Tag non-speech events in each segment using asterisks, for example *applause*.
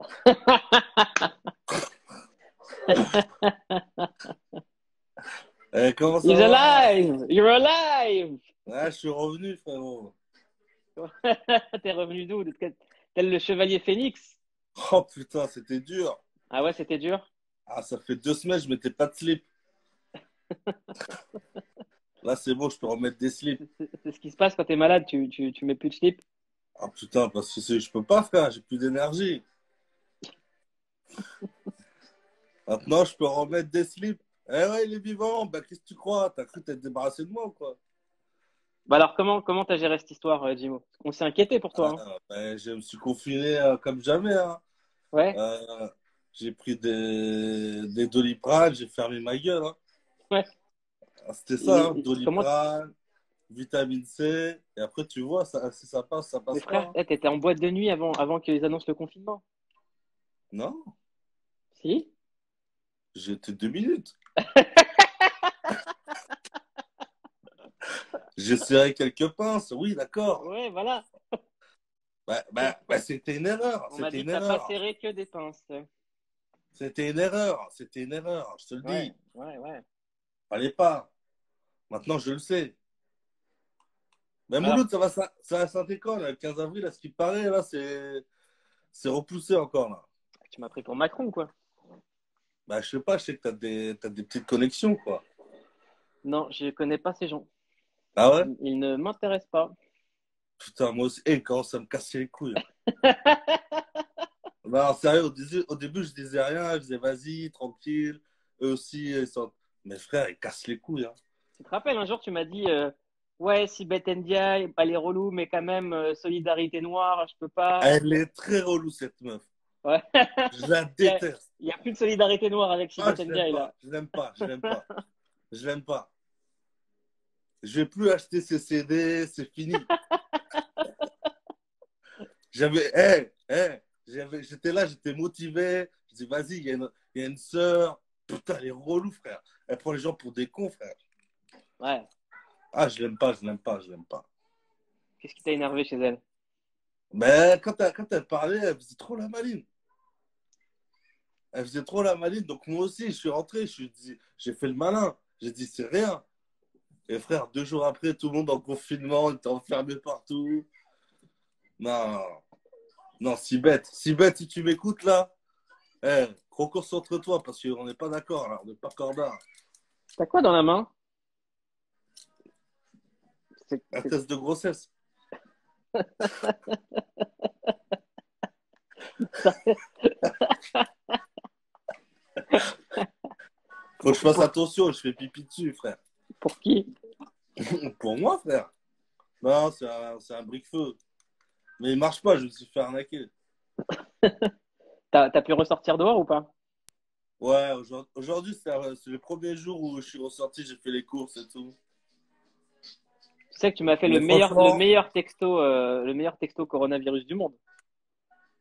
*laughs* Eh, comment ça He's va alive! You're alive! Ouais, je suis revenu, frérot. *laughs* T'es revenu d'où? Tel le chevalier Phénix? Oh putain, c'était dur. Ah ouais, c'était dur? Ah, ça fait deux semaines, je mettais pas de slip. *laughs* Là, c'est bon, je peux remettre des slips. C'est ce qui se passe quand t'es malade, tu, tu, tu mets plus de slip. Ah putain, parce que je peux pas, frère, j'ai plus d'énergie. *laughs* Maintenant, je peux remettre des slips. Eh ouais, il est vivant. Bah, qu'est-ce que tu crois? T'as cru t'être débarrassé de moi ou quoi? Bah alors, comment comment t'as géré cette histoire, euh, Jimo? On s'est inquiété pour toi, hein. Ah, ben, Je me suis confiné euh, comme jamais. hein. Ouais? Euh, j'ai pris des, des doliprane, j'ai fermé ma gueule. hein. Ouais. Ah, C'était ça, hein, Et- et doliprane, vitamine C. Et après, tu vois, ça, si ça passe, ça passe Mais frère, hein. eh, t'étais en boîte de nuit avant, avant qu'ils annoncent le confinement. Non, Si? j'étais deux minutes. *laughs* J'ai serré quelques pinces, oui, d'accord. Ouais, voilà. Bah, bah, bah, c'était une erreur. On m'a C'était dit que pas erreur. serré que des pinces. C'était une erreur. C'était une erreur. Je te le Ouais, dis. ouais, ouais. Fallait pas. Maintenant, je le sais. Mais Alors- Mouloud, ça va, ça, va à Saint-École, le 15 avril, à ce qui paraît, là, c'est, c'est repoussé encore, là. Tu m'as pris pour Macron, quoi. Bah, je sais pas, je sais que t'as des, t'as des petites connexions, quoi. Non, je connais pas ces gens. Ah ouais? Ils ne m'intéressent pas. Putain, moi aussi, et quand ça me cassait les couilles. *laughs* non, sérieux, au, début- au début, je disais rien, je disais vas-y, tranquille. Eux aussi, ils sont... Mes frères, ils cassent les couilles, hein. Tu te rappelles, un jour, tu m'as dit euh, Ouais, si Beth Ndiaye, elle est relou, mais quand même, euh, solidarité noire, je peux pas. Elle est très relou, cette meuf. Ouais. Je la *laughs* déteste. Il n'y a plus de solidarité noire avec Ah, Ndiaye, l'aime là. pas, je l'aime pas, je l'aime pas. *laughs* Je l'aime pas. Je vais plus acheter ses CD, c'est fini. *laughs* J'avais, hé, hé, j'avais, j'étais là, j'étais motivé. Je dis, vas-y, il y, a une- y a une sœur. Putain, elle est relou, frère. Elle prend les gens pour des cons, frère. Ouais. Ah, je l'aime pas, je l'aime pas, je l'aime pas. Qu'est-ce qui t'a énervé chez elle? Mais quand elle, quand elle parlait, elle faisait trop la maline. Elle faisait trop la maline. Donc moi aussi, je suis rentré, j'ai fait le malin. J'ai dit, c'est rien. Et frère, deux jours après, tout le monde en confinement, on était enfermé partout. Non, non, si bête. Si bête, si tu m'écoutes là, eh, reconcentre-toi parce qu'on n'est pas d'accord là, on n'est pas corda. T'as quoi dans la main? Un test de grossesse. Faut que je fasse attention, je fais pipi dessus, frère. Pour qui? *laughs* Pour moi, frère. Non, c'est un, brique-feu. Mais il marche pas, je me suis fait arnaquer. *laughs* T'as pu ressortir dehors ou pas? Ouais, aujourd'hui, c'est le premier jour où je suis ressorti, j'ai fait les courses et tout. Tu sais que tu m'as fait Mais le meilleur, le meilleur texto, euh, le meilleur texto coronavirus du monde.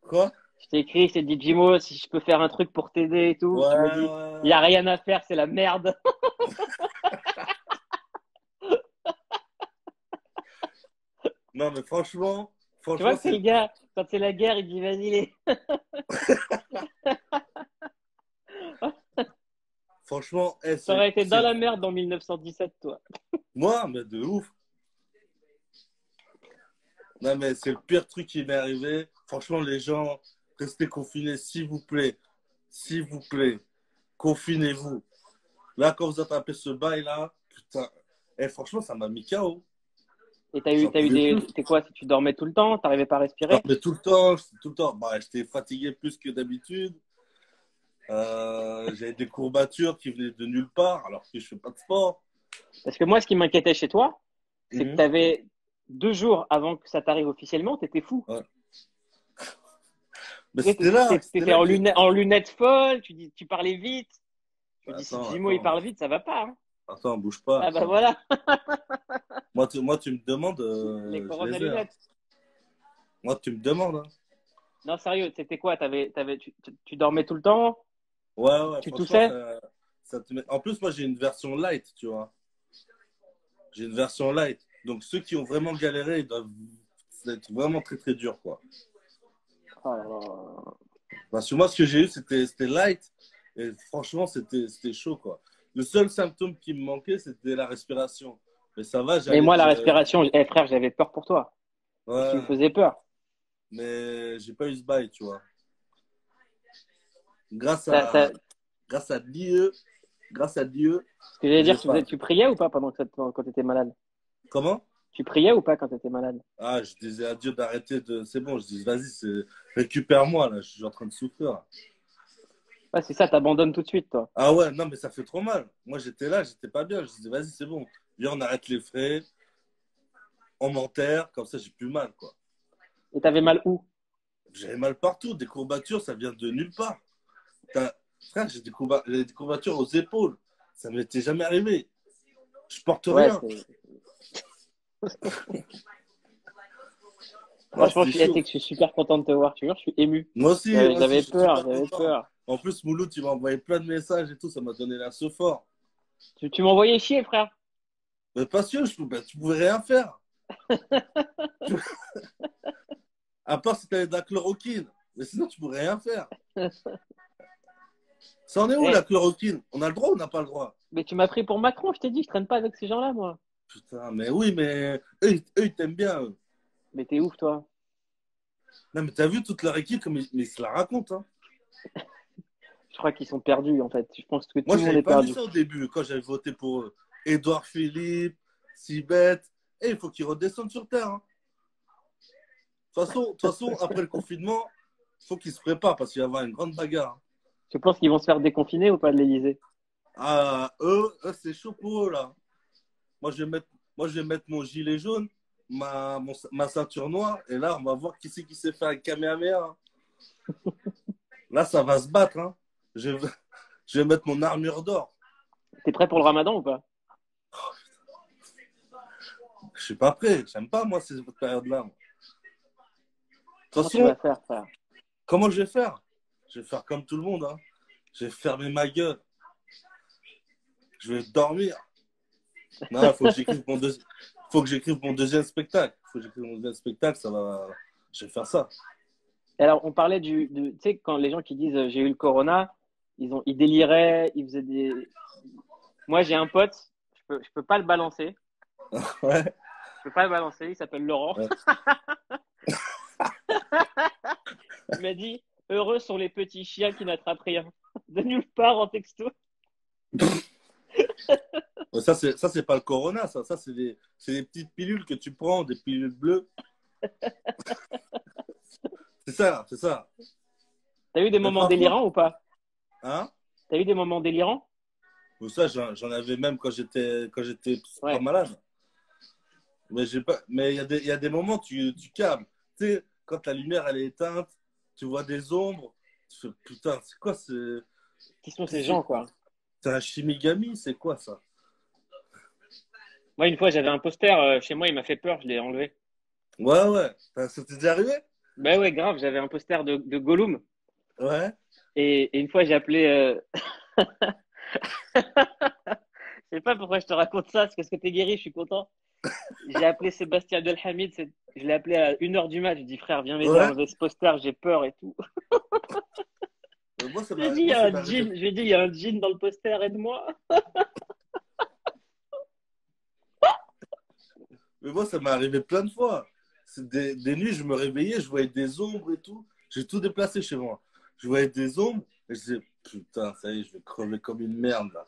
Quoi? Je t'ai écrit, je t'ai dit Jimo, si je peux faire un truc pour t'aider et tout. Ouais, tu m'as dit, il n'y a rien à faire, c'est la merde. *laughs* Non, mais franchement, Tu franchement, vois que c'est le c'est... gars, quand c'est la guerre, il dit vas-y les. *laughs* franchement, eh, Ça aurait c'est- été dans c'est- la merde en 1917, toi. Moi, mais de ouf. Non, mais c'est le pire truc qui m'est arrivé. Franchement, les gens, restez confinés, s'il vous plaît. S'il vous plaît. Confinez-vous. Là, quand vous attrapez ce bail-là, putain. Eh, franchement, ça m'a mis KO. Et t'as eu, t'as eu des. T'es quoi si Tu dormais tout le temps T'arrivais pas à respirer? Mais tout le temps, tout le temps. Bah, j'étais fatigué plus que d'habitude. Euh, J'avais des courbatures qui venaient de nulle part, alors que je fais pas de sport. Parce que moi, ce qui m'inquiétait chez toi, c'est que Mhm. t'avais deux jours avant que ça t'arrive officiellement, t'étais fou. Mais c'était là. t'étais en, lunettes, en lunettes folles, tu, dis, tu parlais vite. Me dis, si Jimo il parle vite, ça va pas. hein. Attends, bouge pas. Ah bah voilà, *laughs* Moi, tu, moi, tu me demandes. euh, les corona ai, hein. lunettes. Moi, tu me demandes. hein. Non, sérieux, c'était quoi? T'avais, t'avais, tu, tu- tu dormais tout le temps? Ouais, ouais. Tu toussais? ça- ça te met- En plus, moi, j'ai une version light, tu vois. J'ai une version light. Donc, ceux qui ont vraiment galéré, ils doivent être vraiment très, très durs, quoi. Là là. Parce que moi, ce que j'ai eu, c'était light. Et franchement, c'était chaud, quoi. Le seul symptôme qui me manquait, c'était la respiration. Mais ça va, Mais moi, la respiration, eh, frère, j'avais peur pour toi. Ouais, Tu me faisais peur. mais j'ai pas eu ce bail, tu vois. Grâce Ça- à, ça- grâce à Dieu, grâce à Dieu. Ce que j'allais dire, tu, priais ou pas pendant que quand tu étais malade? Comment? Tu priais ou pas quand tu étais malade? Ah, je disais à Dieu d'arrêter de. C'est bon, je dis, vas-y, récupère-moi, là, je suis en train de souffrir. Ouais, c'est ça, t'abandonnes tout de suite, toi. Ah ouais, non, mais ça fait trop mal. Moi, j'étais là, j'étais pas bien. Je disais, vas-y, c'est bon. Viens, on arrête les frais. On m'enterre, comme ça, j'ai plus mal, quoi. Et t'avais mal où? J'avais mal partout. Des courbatures, ça vient de nulle part. Frère, j'ai des, courba- j'ai des courbatures aux épaules. Ça m'était jamais arrivé. Je porte Ouais, rien. *laughs* Franchement, je suis, chaud. je suis super content de te voir. Tu vois, je suis ému. Moi aussi. J'avais moi peur, j'avais peur. En plus, Mouloud, tu m'as envoyé plein de messages et tout. Ça m'a donné la fort. Tu, tu m'envoyais chier, frère. Mais parce que je, bah, tu pouvais rien faire. *laughs* à part si tu avais de la chloroquine. Mais sinon, tu pourrais rien faire. Ça en est où Eh. la chloroquine? On a le droit ou on n'a pas le droit? Mais tu m'as pris pour Macron, je t'ai dit, je traîne pas avec ces gens-là, moi. Putain, mais oui, mais eux, ils- eux, ils t'aiment bien. eux. Mais t'es ouf, toi. Non, mais t'as vu toute leur équipe comme ils, mais ils se la racontent. Hein. *laughs* Je crois qu'ils sont perdus, en fait. Je pense que tout Moi, le monde j'avais est pas perdu. ça au début quand j'avais voté pour eux. Édouard Philippe, Sibeth. Et il faut qu'ils redescendent sur Terre. hein. De toute façon, façon, après le confinement, il faut qu'ils se préparent parce qu'il va y avoir une grande bagarre. hein. Tu penses qu'ils vont se faire déconfiner ou pas de l'Elysée Ah, eux, eux, c'est chaud pour eux, là. Moi, je vais mettre, moi, je vais mettre mon gilet jaune, ma, mon- ma ceinture noire, et là, on va voir qui c'est qui s'est fait un Kamehameha. hein. *laughs* Là, ça va se battre. Hein. Je, vais- je vais mettre mon armure d'or. T'es prêt pour le ramadan ou pas? Je suis pas prêt. J'aime pas, moi, cette période-là. De toute Comment façon, faire, frère? comment je vais faire? Je vais faire comme tout le monde. Hein. Je vais fermer ma gueule. Je vais dormir. Non, il faut que j'écrive mon, deuxi- faut que j'écrive mon deuxième spectacle. Faut que j'écrive mon deuxième spectacle. Ça va... Je vais faire ça. Alors, on parlait du. du- Tu sais, quand les gens qui disent euh, j'ai eu le corona, ils, ont, ils déliraient, ils faisaient des. Moi, j'ai un pote, je peux, je peux pas le balancer. *laughs* Ouais. Je peux pas le balancer, il s'appelle Laurent. Ouais. *laughs* il m'a dit Heureux sont les petits chiens qui n'attrapent rien. De nulle part en texto. *laughs* Ça, c'est, ça, c'est pas le corona, ça. Ça, c'est des, c'est des petites pilules que tu prends, des pilules bleues. *laughs* c'est ça, c'est ça. T'as eu des moments délirants ou pas? Hein? T'as eu des moments délirants? Ou ça, j'en, j'en avais même quand j'étais, quand j'étais Ouais. pas malade. Mais j'ai pas, mais il y a des, y a des moments, tu, tu câbles. Tu sais, quand la lumière, elle est éteinte, tu vois des ombres. Tu fais, putain, c'est quoi ce, Qui sont ces gens, quoi? c'est un Shimigami, c'est quoi ça? Moi, une fois, j'avais un poster euh, chez moi, il m'a fait peur, je l'ai enlevé. Ouais, ouais. Ça t'est déjà arrivé? Ben ouais, grave, j'avais un poster de, de Gollum. Ouais. Et, et une fois, j'ai appelé. euh, *laughs* je sais pas pourquoi je te raconte ça, parce que t'es guéri, je suis content. J'ai appelé Sébastien Abdelhamid, c'est- je l'ai appelé à 1h du match. Je lui ai dit, frère, viens m'aider Ouais. à enlever ce poster, j'ai peur et tout. Euh, Moi, ça je lui ai dit, il y a un jean dans le poster, aide-moi. Mais moi, ça m'est arrivé plein de fois. Des, des nuits, je me réveillais, je voyais des ombres et tout. J'ai tout déplacé chez moi. Je voyais des ombres et je disais, putain, ça y est, je vais crever comme une merde là.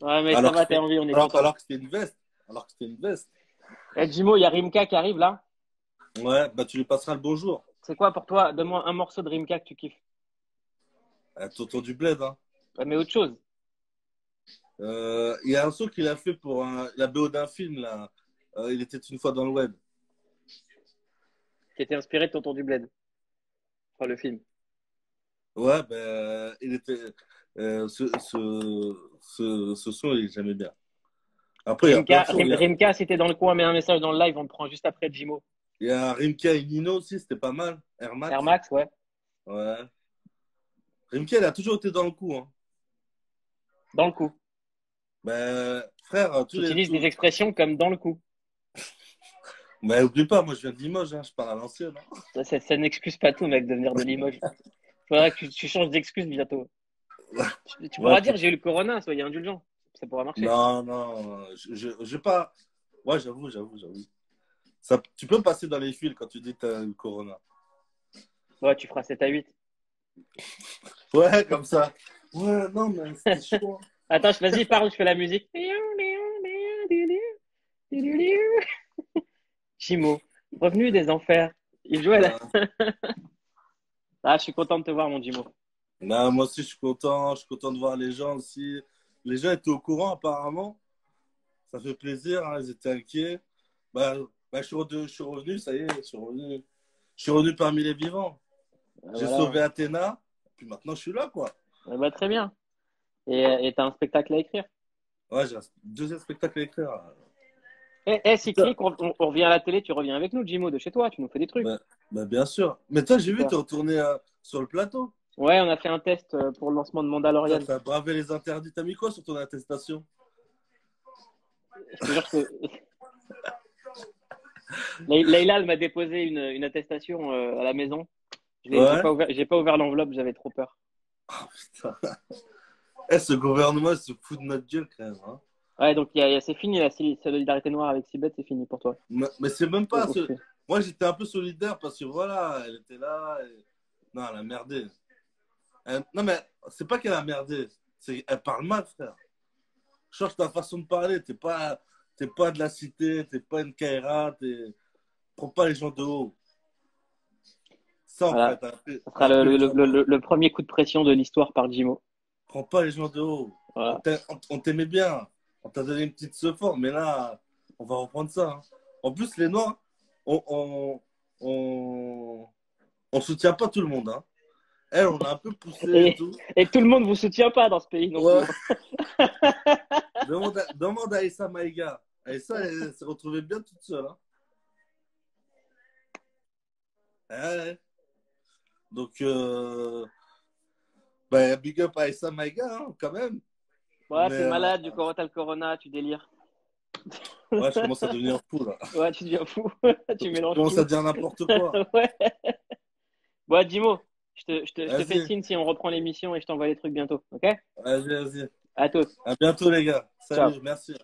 Ouais, mais Alors ça va, t'as envie, on est Alors, content. alors que c'était une veste. Alors que c'était une veste. Eh, Jimo, il y a Rimka qui arrive là. Ouais, bah tu lui passeras le bonjour. C'est quoi pour toi? Donne-moi un morceau de Rimka que tu kiffes. Euh, Tonton du bled. Hein. Ouais, mais autre chose. Euh, Il y a un son qu'il a fait pour un- la BO d'un film là. Euh, il était une fois dans le web. Qui était inspiré de Tonton du Bled. Enfin, le film. Ouais, ben, il était. euh, ce, ce, ce, ce son, il j'aimais bien. Après, Rimka. Il a- Rimka, si t'es dans le coin, mets un message dans le live, on le prend juste après Jimo. il y a Rimka et Nino aussi, c'était pas mal. Air Max. Air Max, ouais. Ouais. Rimka, il a toujours été dans le coup. Hein. Dans le coup. Ben, frère, Tu utilises des expressions comme dans le coup. Mais *laughs* oublie pas, moi je viens de Limoges, hein, je parle à l'ancienne. hein. Ça, ça- ça n'excuse pas tout, mec, de venir de Limoges. *laughs* Faudrait que tu, tu changes d'excuse bientôt. Tu, tu pourras Ouais. dire j'ai eu le corona, soyez indulgent. Ça pourra marcher. Non, non, je, je, pas. Ouais, j'avoue, j'avoue, j'avoue. Ça, tu peux passer dans les fils quand tu dis que t'as le corona. Ouais, tu feras 7 à 8. *laughs* Ouais, comme ça. Ouais, non, mais c'était chaud. Attends, vas-y, parle, je fais la musique. Chimo, revenu des enfers. Il jouait là. *laughs* Ah, je suis content de te voir, mon Jimo. Non, moi aussi, je suis content. Je suis content de voir les gens aussi. Les gens étaient au courant, apparemment. Ça fait plaisir. hein, Ils étaient inquiets. Bah, bah, je, suis revenu, je suis revenu, ça y est. Je suis revenu, je suis revenu parmi les vivants. J'ai Voilà. sauvé Athéna. Puis maintenant, je suis là, quoi. Ah bah, très bien. Et t'as un spectacle à écrire. Ouais, j'ai un deuxième spectacle à écrire. Eh, eh, si on, on- on revient à la télé, tu reviens avec nous, Jimo, de chez toi, tu nous fais des trucs. Ouais. Bah, bien sûr. Mais toi, j'ai vu, t'es retourné euh, sur le plateau. Ouais, on a fait un test euh, pour le lancement de Mandalorian. T'as bravé les interdits. T'as mis quoi sur ton attestation? Je te jure que. *laughs* Le- Leïla, elle m'a déposé une, une attestation euh, à la maison. Je Ouais. J'ai pas ouvert, ouvert l'enveloppe, j'avais trop peur. Putain. Eh, ce gouvernement se fout de notre gueule, quand même. hein. Ouais, donc c'est fini la soli- solidarité noire avec Sibeth, c'est fini pour toi. Mais, mais c'est même pas. Ce- Moi, j'étais un peu solidaire parce que voilà, elle était là. et- Non, elle a merdé. Elle- Non, mais c'est pas qu'elle a merdé. Elle parle mal, frère. Change ta façon de parler. T'es pas, pas de la cité, t'es pas une Kaira, t'es. Prends pas les gens de haut. Ça, en Voilà. fait. peu- Ça sera le, le- le- le- le premier coup de pression de l'histoire par Jimo. Prends pas les gens de haut. Voilà. On t'a- on- On t'aimait bien. On t'a donné une petite sephore, mais là, on va reprendre ça. hein. En plus, les Noirs, on, on, on, on soutient pas tout le monde. Hein. Elle, on a un peu poussé et, Et- tout. Et tout le monde vous soutient pas dans ce pays non Ouais. *laughs* *laughs* demande, à, demande à Issa Maïga. Issa, elle s'est retrouvée bien toute seule. Hein. Ouais. Donc, euh, ben, big up à Issa Maïga, hein, quand même. Ouais, t'es euh, malade, du corona, t'as le corona, tu délires. Ouais, je commence à *laughs* devenir fou, là. Ouais, tu deviens fou. *laughs* tu Je mélanges commence tout. à dire n'importe quoi. *laughs* ouais. Bon, Jimo, je te, je, te, je te fais signe si on reprend l'émission et je t'envoie les trucs bientôt, ok? Vas-y, vas-y. À tous. À bientôt, les gars. Salut, Ciao. merci.